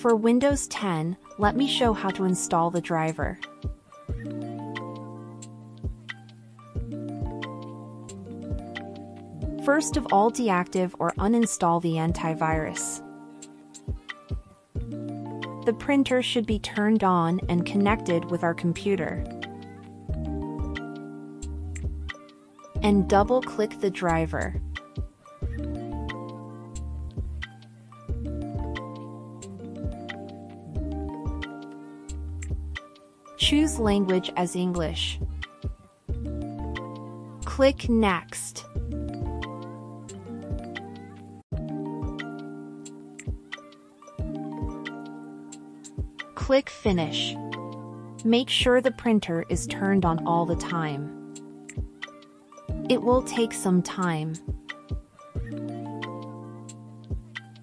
For Windows 10, let me show how to install the driver. First of all deactive or uninstall the antivirus. The printer should be turned on and connected with our computer. And double-click the driver. Choose language as English. Click Next. Click Finish. Make sure the printer is turned on all the time. It will take some time.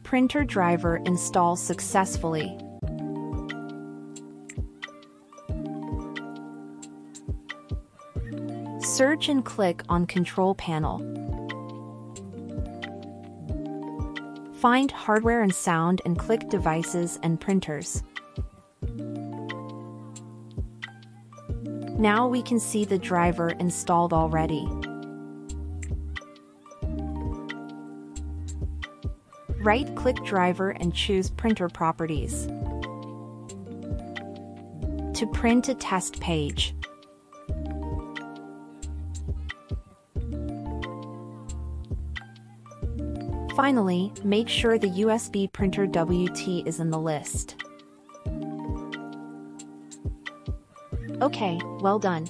Printer driver installs successfully. Search and click on Control Panel. Find Hardware and Sound and click Devices and Printers. Now we can see the driver installed already. Right-click driver and choose Printer Properties. To print a test page. Finally, make sure the USB printer WT is in the list. Okay, well done.